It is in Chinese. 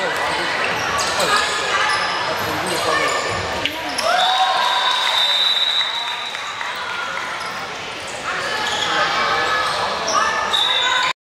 为